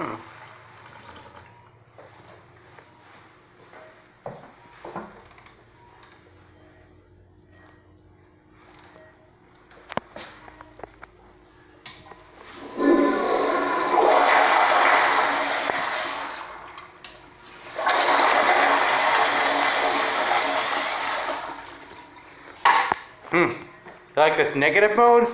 Hmm. You like this negative mode?